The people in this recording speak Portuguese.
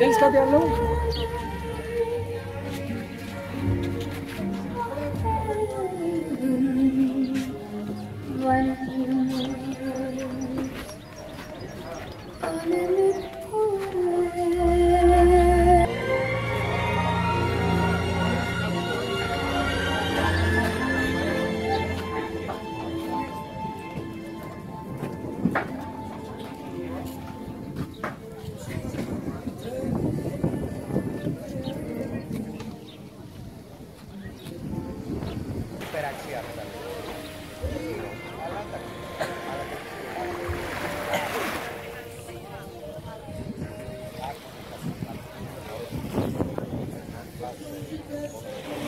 Eles cadê a 何?